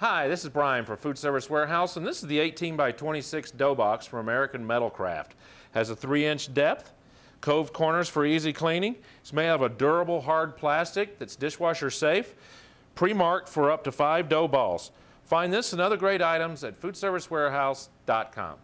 Hi, this is Brian from Food Service Warehouse, and this is the 18 by 26 dough box from American Metalcraft. Has a 3-inch depth, cove corners for easy cleaning. It's made out of a durable hard plastic that's dishwasher safe, pre-marked for up to 5 dough balls. Find this and other great items at foodservicewarehouse.com.